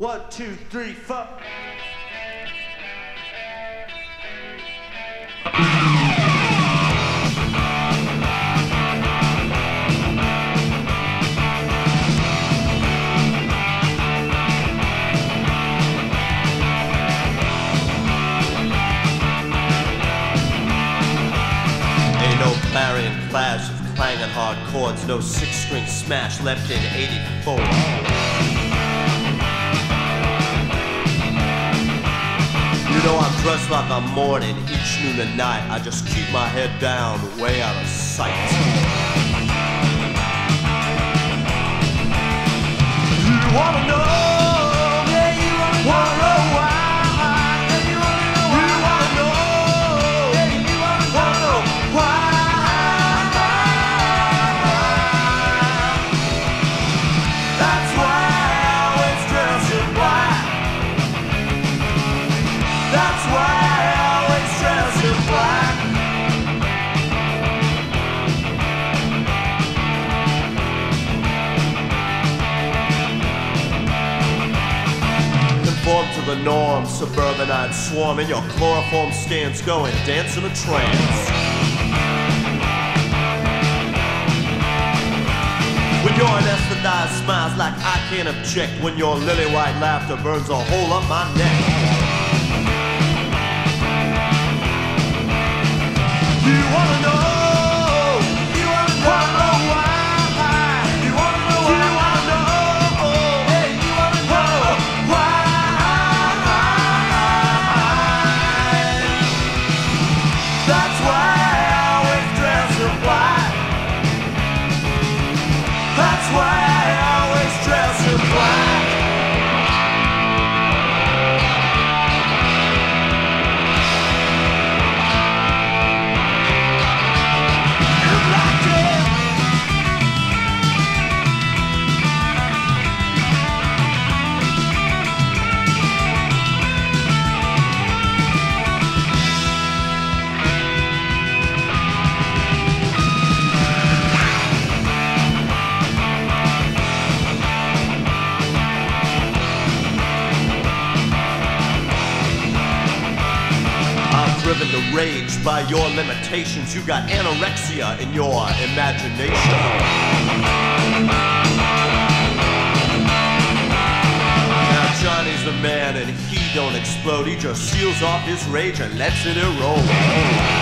One, two, three, four. Clarion clash of clanging hard chords, no six string smash left in 84. You know I'm dressed like I'm mourning each noon and night. I just keep my head down, way out of sight. You wanna know? Yeah, you wanna, wanna know norm, suburbanite swarm in your chloroform stance, going, in a trance. When your anesthetized smiles like I can't object, when your lily white laughter burns a hole up my neck. You wanna know? You wanna know Rage by your limitations. You got anorexia in your imagination. Now Johnny's the man and he don't explode. He just seals off his rage and lets it erode.